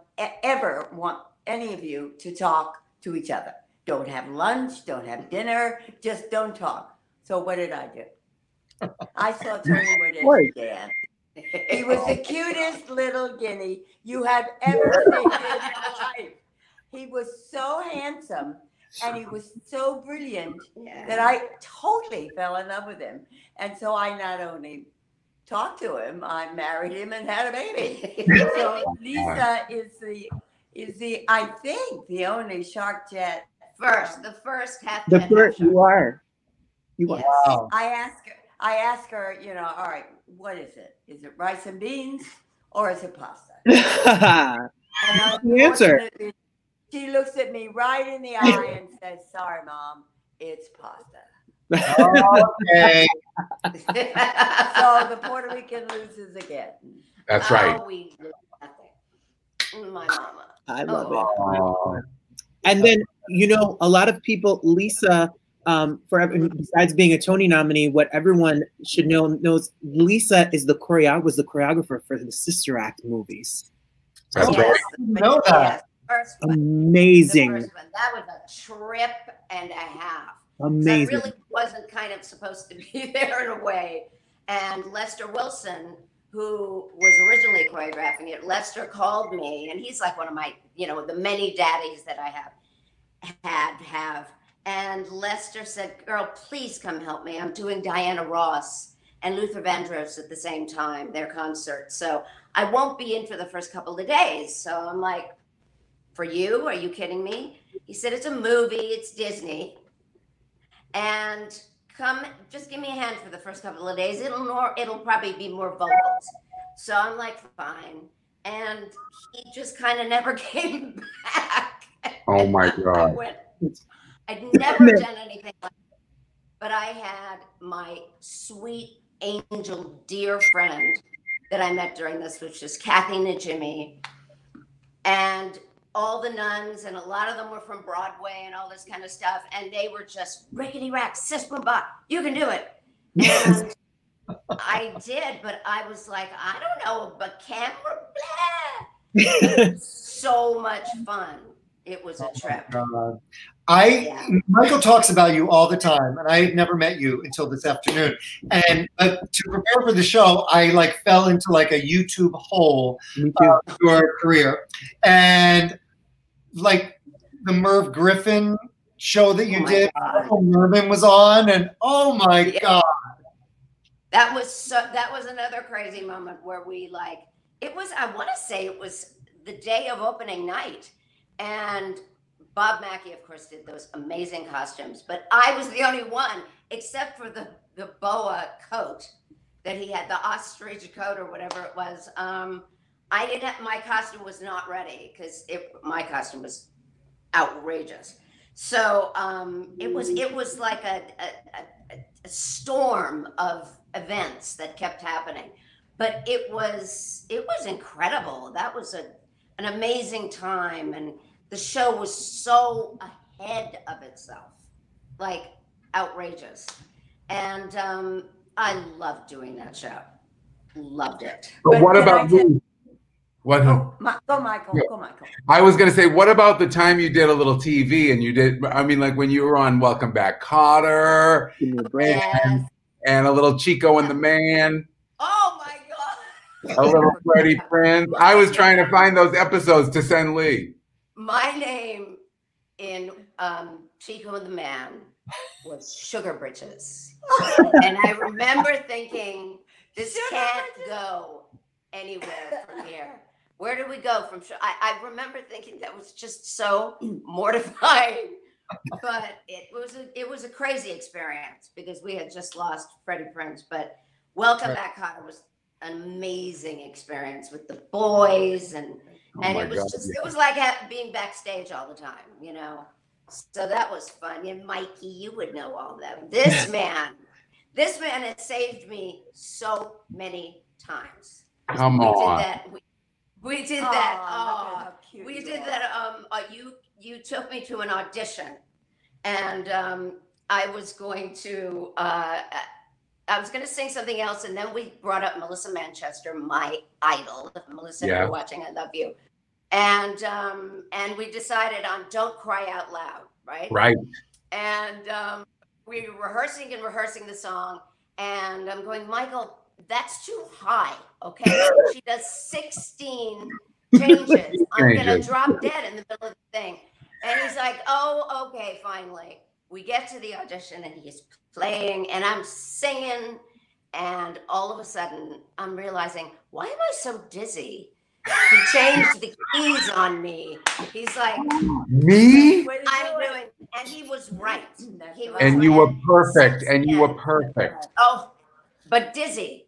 ever want any of you to talk to each other. Don't have lunch. Don't have dinner. Just don't talk." So what did I do? I saw [laughs] Tony Woodard again. He was the [laughs] cutest little guinea you have ever [laughs] seen in your life. He was so handsome and he was so brilliant that I totally fell in love with him. And so I not only talked to him, I married him and had a baby. so Lisa is the is the I think the only shark jet First, the first half. The first you are. You are. Wow. I ask her, I ask her, you know, all right, what is it? Is it rice and beans or is it pasta? [laughs] And The answer. She looks at me right in the [laughs] eye and says, "Sorry, mom, it's pasta." okay. [laughs] so the Puerto Rican loses again. That's right. Oh, we did nothing. My mama. I love Oh. it. And then, you know, a lot of people, Lisa, um, for besides being a Tony nominee, what everyone should know knows Lisa is the choreo was the choreographer for the Sister Act movies. That's Yes, right. know that. yes, first one. The Amazing, first one. That was a trip and a half. So I amazing. really wasn't kind of supposed to be [laughs] there in a way. And Lester Wilson, who was originally choreographing it, Lester called me, and he's like one of my, you know, the many daddies that I have had have. And Lester said, "Girl, please come help me. I'm doing Diana Ross, and Luther Vandross at the same time, their concert. So I won't be in for the first couple of days. So I'm like, for you? Are you kidding me? He said, it's a movie, it's Disney. And come, just give me a hand for the first couple of days. It'll more, it'll probably be more vocals. So I'm like, fine. And he just kind of never [laughs] came back. Oh my [laughs] I god. went, I'd never [laughs] done anything like that but I had my sweet angel dear friend that I met during this, which is Kathy Najimy And all the nuns, and a lot of them were from Broadway and all this kind of stuff. And they were just rickety rack, sis boom bop, you can do it. And [laughs] I did, but I was like, I don't know, but camera, [laughs] blah. so much fun. It was a trip. God. I Michael talks about you all the time, and I had never met you until this afternoon. And uh, to prepare for the show, I like fell into like a YouTube hole of your career, and like the Merv Griffin show that you Oh did, God. Mervin was on, and oh my god, That was so that was another crazy moment where we like it was I want to say it was the day of opening night and Bob Mackie of course did those amazing costumes but I was the only one except for the the boa coat that he had the ostrich coat or whatever it was um I didn't have, my costume was not ready cuz it my costume was outrageous. So um it was it was like a, a, a a storm of events that kept happening. But it was it was incredible. That was a an amazing time and the show was so ahead of itself like outrageous. And um i loved doing that show. Loved it. But what about I you? What? Ma- go, Michael. Yeah. Go, Michael. I was gonna say, what about the time you did a little TV and you did? I mean, like when you were on Welcome Back, Kotter, and, and a little Chico and the Man, oh my god a little Freddie Prinze. I was trying to find those episodes to send Lee. My name in um, Chico and the Man was Sugar Britches. and I remember thinking, this can't go anywhere from here. Where do we go from? I, I remember thinking that was just so [clears throat] mortifying, but it was a, it was a crazy experience because we had just lost Freddie Prinze. But Welcome Right. Back, Kotter was an amazing experience with the boys and Oh and it was God, just yeah. it was like being backstage all the time you know so that was fun and mikey you would know all that this [laughs] man this man has saved me so many times Come we on. did that we, we did that Aw, look at oh, how cute we you did are. that um uh, you you took me to an audition and um i was going to uh I was going to sing something else, and then we brought up Melissa Manchester, my idol. Melissa, if Yeah. you're watching, I love you. And um, and we decided on "Don't Cry Out Loud," right? Right. And um, we were rehearsing and rehearsing the song, and I'm going, Michael, that's too high. Okay, [laughs] she does 16 changes. [laughs] I'm gonna drop dead in the middle of the thing. And he's like, oh, okay, finally. We get to the audition and he's playing and I'm singing. And all of a sudden, I'm realizing, why am I so dizzy? He changed the keys on me. He's like, Me? I'm doing, and he was right. He was And you were perfect. And you were perfect. Oh, but dizzy.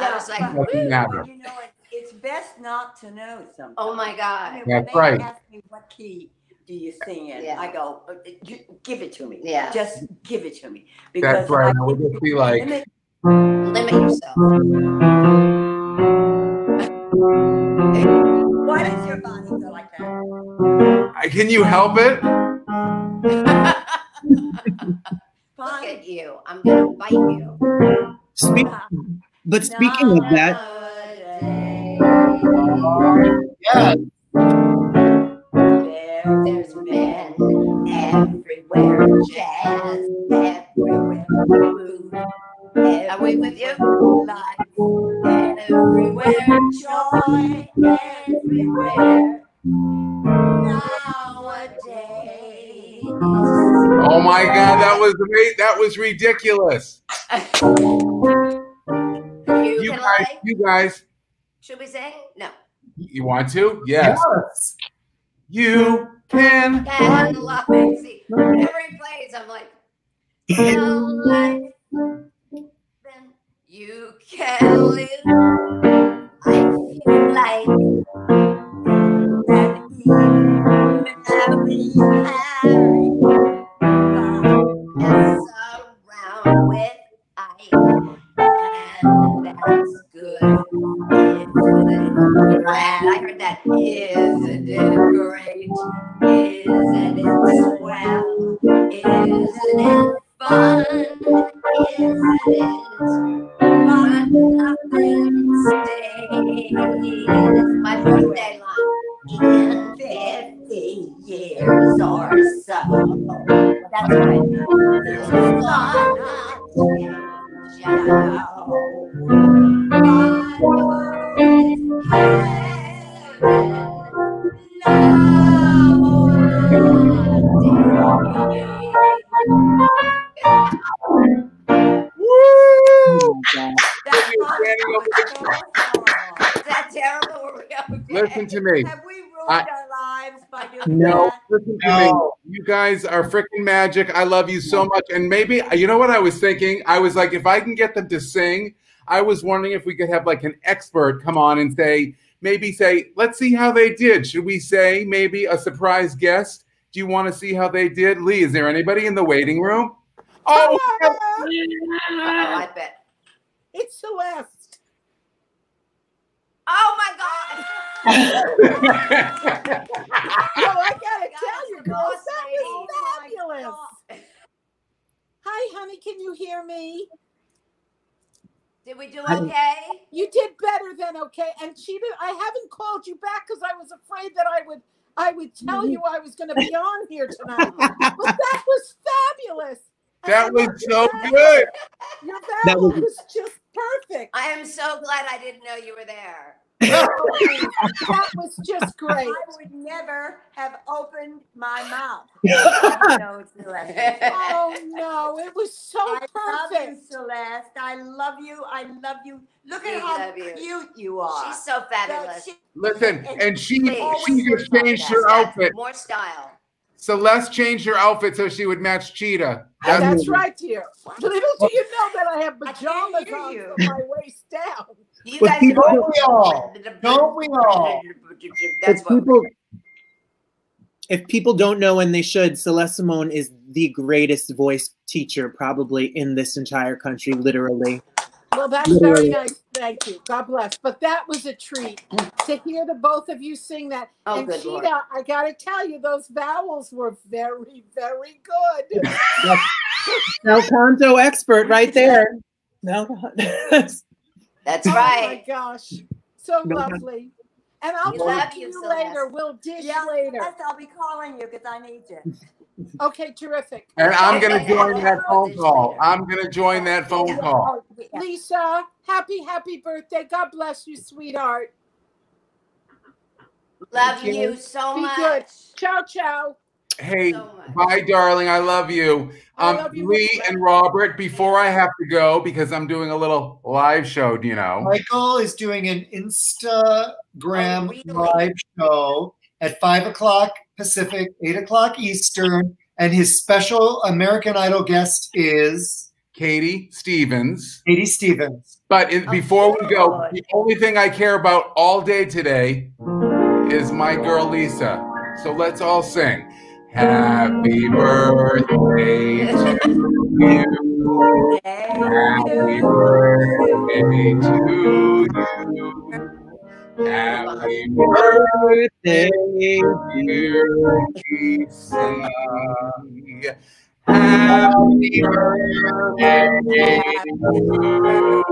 I was like, Doesn't "Woo." matter. You know, it, it's best not to know something. Oh my God. I mean, when That's they right. ask me what key do you sing in, Yeah. I go, "Uh, you, give it to me. Yeah. Just give it to me. That's right. I would just be like, limit, limit yourself. Why does your body go like that? I- can you help it? [laughs] Look at you. I'm gonna bite you. Speak, but speaking of that, yeah. There, there's men everywhere, jazz everywhere, move. Are we with you? Life everywhere, joy everywhere. Nowadays. Oh my God, that was amazing. That was ridiculous. [laughs] You you can guys, lie. you guys, Should we sing? No. you want to? Yes. You can. Can lie. See, whenever he plays, I'm like, tell life, then you can live. I feel like that even Harry, Harry, Glad I heard that? Isn't it great? Isn't it swell? Isn't it fun? Isn't it fun? Nothing stays. My birthday line. In 50 years or so. That's right. It's gonna change. Is that terrible? Were we okay? Listen to me. Have we ruined I- our lives by doing No, that? listen to me. You guys are freaking magic. I love you so much. And maybe you know what I was thinking? I was like, if I can get them to sing, I was wondering if we could have like an expert come on and say, maybe say, let's see how they did. Should we say maybe a surprise guest? Do you want to see how they did? Lee, is there anybody in the waiting room? Oh, [laughs] oh I bet. It's Celeste. Oh my God! [laughs] Oh, I gotta tell you, girls, that was fabulous. Hi, honey, can you hear me? Did we do Honey. okay? You did better than okay. And Chita, I haven't called you back because I was afraid that I would I would tell you I was gonna be on here tonight. [laughs] But that was fabulous. [laughs] that was so good. Your That was- was just perfect. I am so glad I didn't know you were there. That was just great. I would never have opened my mouth. [laughs] no, Celeste. [laughs] Oh no, it was so I love you. Celeste. I love you. I love you. Look We at how love you. cute you are. She's so fabulous. She- Listen, and she she just changed her outfit. More style. Celeste changed her outfit so she would match Chita. That's, right, dear. Little do you know that I have pajamas hear on you. from my waist down. You But guys people- Don't we all? Don't we all? That's if people if people don't know and they should, Celeste Simone is the greatest voice teacher probably in this entire country, literally. Well, that's very nice. Thank you. God bless. But that was a treat to hear the both of you sing that. Oh, and good Chita, Lord. I got to tell you, those vowels were very, very good. [laughs] Bel Canto expert right there. No, [laughs] That's right. Oh my gosh. So No. lovely. And I'll We talk to you, you Celeste. later. We'll dish Yeah, later. Celeste, I'll be calling you because I need you. [laughs] Okay, terrific. And I'm gonna join that phone call. I'm gonna join that phone call. Oh, Lisa, happy, happy birthday. God bless you, sweetheart. Love Thank you so Be much. good. Ciao, ciao. Hey, bye, darling. I love you. Um, love you Lee as and Robert, before I have to go because I'm doing a little live show, do you know? Michael is doing an Instagram Oh, live show at five o'clock Pacific, eight o'clock Eastern, and his special American Idol guest is Katie Stevens. Katie Stevens. But in, before we go, the only thing I care about all day today is my girl Lisa. So let's all sing. Happy birthday to you. Happy birthday to you. Happy birthday, dear Lisa. Happy birthday to you.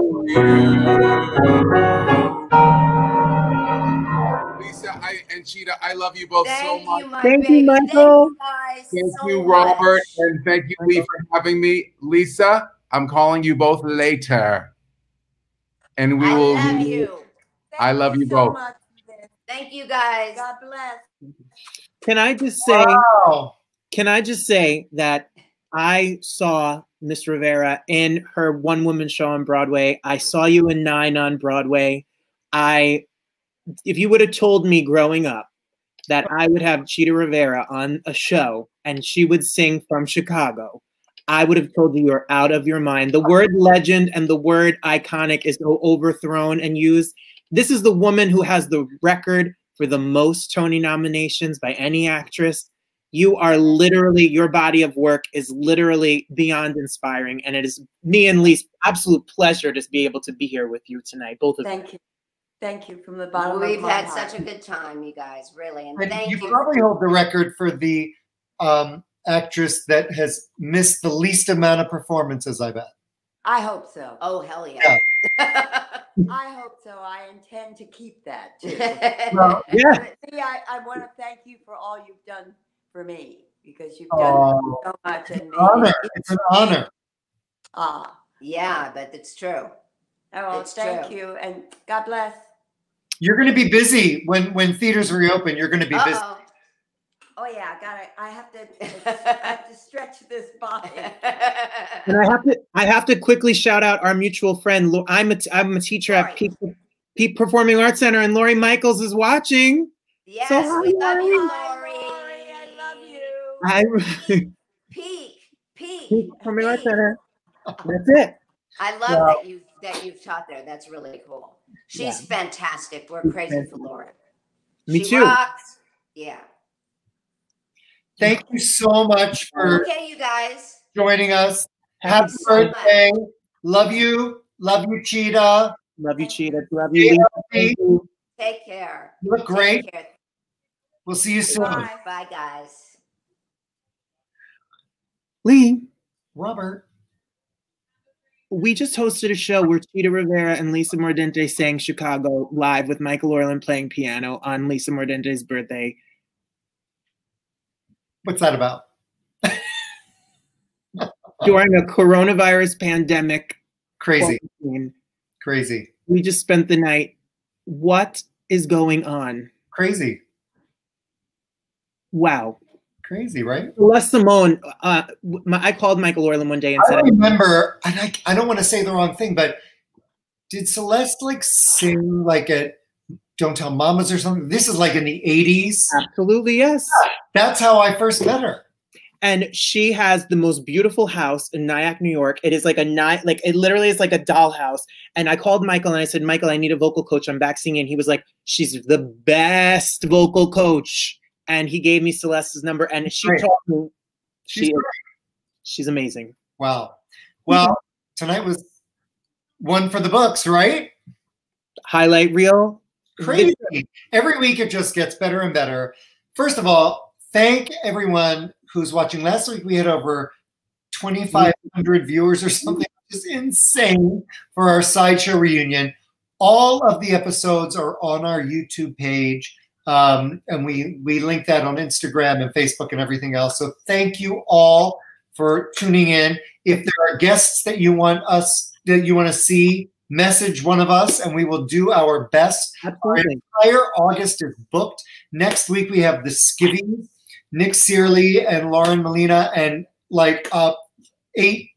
And Chita, I love you both so much. you, my Thank baby. you, Michael. Thank you Thank so you, much. Robert, and thank you, Lee, for having me. Lisa, I'm calling you both later. And we I will. love you. I love you both. Thank you guys. God bless. Can I just say Wow. can I just say that I saw Miss Rivera in her one woman show on Broadway. I saw you in Nine on Broadway. I, if you would have told me growing up that I would have Chita Rivera on a show and she would sing from Chicago, I would have told you you're out of your mind. The word legend and the word iconic is so overthrown and used. This is the woman who has the record for the most Tony nominations by any actress. You are literally, your body of work is literally beyond inspiring. And it is me and Lee's absolute pleasure to be able to be here with you tonight, both of you. Thank you. Thank you from the bottom of my heart. We've had heart. such a good time, you guys, really. And And thank you you. probably hold the record for the um, actress that has missed the least amount of performances. I bet. I hope so. Oh, hell yeah. [laughs] I hope so. I intend to keep that [laughs] too. Well, yeah. But See, I, I want to thank you for all you've done for me because you've done Oh, so much and honor. It's an honor. Ah, Yeah, but it's true. oh, well, It's thank true. you and God bless. You're going to be busy when when theaters reopen. You're going to be busy. Uh-oh. Oh yeah, I got to I have to. I have to stretch this body. [laughs] And I have to I have to quickly shout out our mutual friend. I'm a t- I'm a teacher at Peak, Peak Performing Arts Center, and Lori Michaels is watching. Yes, So hi, we love you, Lori. Lori. I love you. I [laughs] Peak, peak. Peak Performing Arts Center. That's it. I love Yeah. that you that you've taught there. That's really cool. She's Yeah. fantastic. We're She's crazy for fantastic. Laura. Me she too. Rocks. Yeah. Thank you so much for Okay, you guys. joining us. Thank Happy you so birthday. Love you. Love you, Chita. Love you, Chita. Love you. Stay Lee. healthy. Take care. You look great. Care. We'll see you soon. Bye. Bye, guys. Lee, Robert. We just hosted a show where Chita Rivera and Lisa Mordente sang Chicago live with Michael Orland playing piano on Lisa Mordente's birthday. What's that about? [laughs] During a coronavirus pandemic. Crazy. quarantine. Crazy. We just spent the night. What is going on? Crazy. Wow. Crazy, right? Les Simone, uh, my, I called Michael Orland one day and said, I said, remember, and I, I don't want to say the wrong thing, but did Celeste like sing like at Don't Tell Mamas or something? This is like in the 80s. Absolutely, yes. That's how I first met her. and she has the most beautiful house in Nyack, New York. It is like a night, like it literally is like a dollhouse. And I called Michael and I said, Michael, I need a vocal coach. I'm back singing. He was like, she's the best vocal coach. And he gave me Celeste's number, and she Great. told me she She's she's amazing. Wow. Well, tonight was one for the books, right? Highlight reel. Crazy. Every week it just gets better and better. First of all, thank everyone who's watching. Last week we had over 2,500 viewers or something, just insane for our sideshow reunion. All of the episodes are on our YouTube page. Um, and we we link that on Instagram and Facebook and everything else. So thank you all for tuning in. If there are guests that you want us that you want to see, message one of us, and we will do our best. Our entire August is booked. Next week we have the Skivvies, Nick Cearley and Lauren Molina, and like uh, eight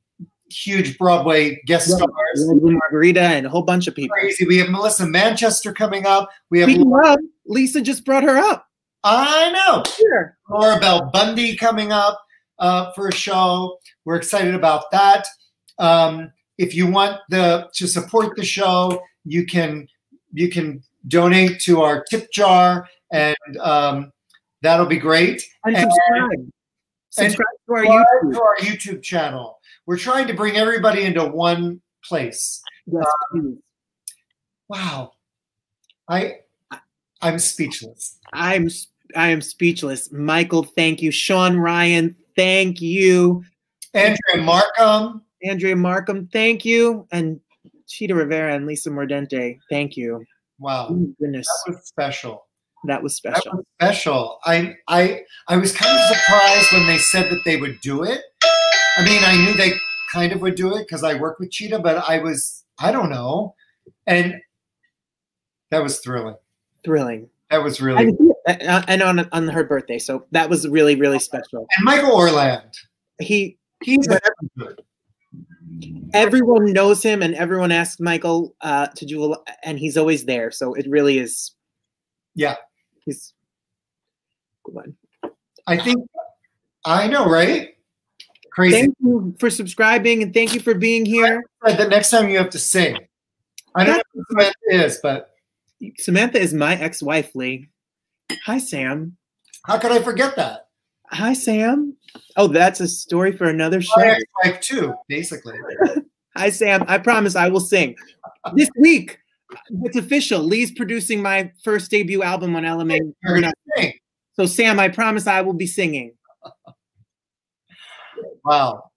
huge Broadway guest Yeah, stars. Margarita and a whole bunch of people. Crazy. We have Melissa Manchester coming up. We have of, Lisa just brought her up. I know. Sure. Laura Bell Bundy coming up uh, for a show. We're excited about that. Um, if you want the to support the show, you can you can donate to our tip jar, and um, that'll be great. And subscribe. and Subscribe to our subscribe YouTube. to our YouTube channel. We're trying to bring everybody into one place. Yes, Um, wow, I I'm speechless. I'm I am speechless. Michael, thank you. Shawn Ryan, thank you. Andrea Marcum. Andrea Marcum, thank you. And Chita Rivera and Lisa Mordente, thank you. Wow, Oh, goodness. that was special. That was That special. was special. I I I was kind of surprised when they said that they would do it. I mean, I knew they kind of would do it because I work with Chita, but I was I don't know, and that was thrilling. Thrilling. That was really. And, uh, and on on her birthday. So that was really, really special. And Michael Orland. He He's. Everyone knows him, and everyone asks Michael uh, to do, and he's always there. So it really is. Yeah, he's good one. I think I know, right? Crazy. Thank you for subscribing, and thank you for being here. The next time you have to sing. I don't know who Samantha is, but Samantha is my ex-wife, Lee. Hi, Sam. How could I forget that? Hi, Sam. Oh, that's a story for another show. My ex-wife too, basically. [laughs] Hi, Sam. I promise I will sing this week. It's official. Lee's producing my first debut album on LMA. You're gonna sing. So, Sam, I promise I will be singing. Wow.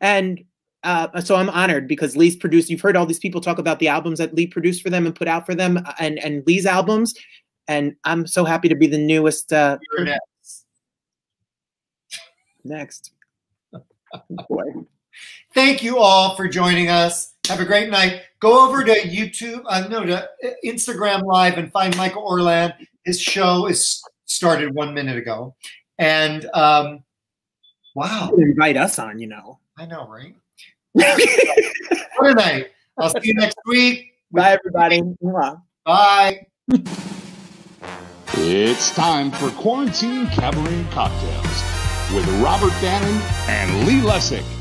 And uh, so I'm honored because Lee's produced. You've heard all these people talk about the albums that Lee produced for them and put out for them, uh, and and Lee's albums. And I'm so happy to be the newest. Uh, next. next. [laughs] Boy. Thank you all for joining us. Have a great night. Go over to YouTube, uh, no, to Instagram Live and find Michael Orland. His show is started one minute ago, and um, wow, invite us on. You know, I know, right? [laughs] what a night. I'll see you next week. Bye, everybody. Bye. It's time for Quarantine Cabaret Cocktails with Robert Bannon and Lee Lessack.